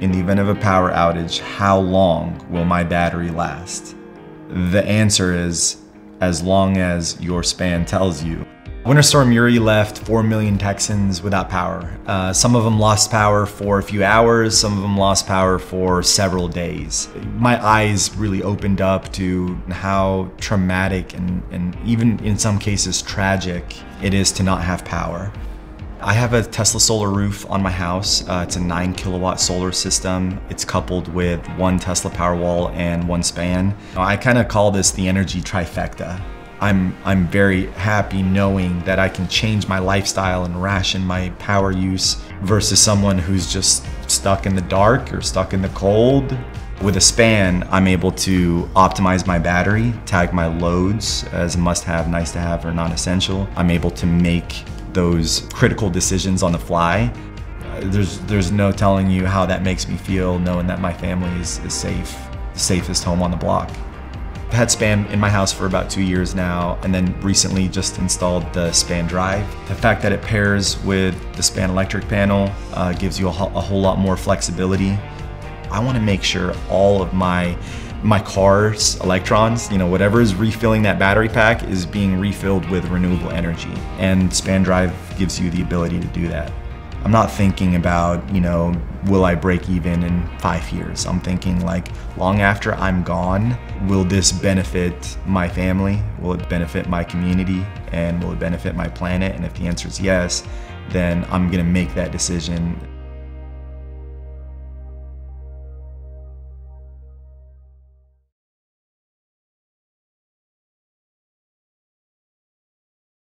In the event of a power outage, how long will my battery last? The answer is as long as your span tells you. Winter Storm Uri left 4 million Texans without power. Uh, some of them lost power for a few hours, some of them lost power for several days. My eyes really opened up to how traumatic and, and even in some cases tragic it is to not have power. I have a Tesla solar roof on my house. Uh, it's a 9 kilowatt solar system. It's coupled with one Tesla Powerwall and one span. I kind of call this the energy trifecta. I'm, I'm very happy knowing that I can change my lifestyle and ration my power use versus someone who's just stuck in the dark or stuck in the cold. With a span, I'm able to optimize my battery, tag my loads as must have, nice to have, or non essential. I'm able to make those critical decisions on the fly. There's, there's no telling you how that makes me feel knowing that my family is, is safe, the safest home on the block. I've had Span in my house for about two years now, and then recently just installed the Span Drive. The fact that it pairs with the Span electric panel uh, gives you a, a whole lot more flexibility. I want to make sure all of my my car's electrons, you know, whatever is refilling that battery pack is being refilled with renewable energy. And Span Drive gives you the ability to do that. I'm not thinking about, you know, will I break even in five years? I'm thinking like long after I'm gone, will this benefit my family? Will it benefit my community? And will it benefit my planet? And if the answer is yes, then I'm gonna make that decision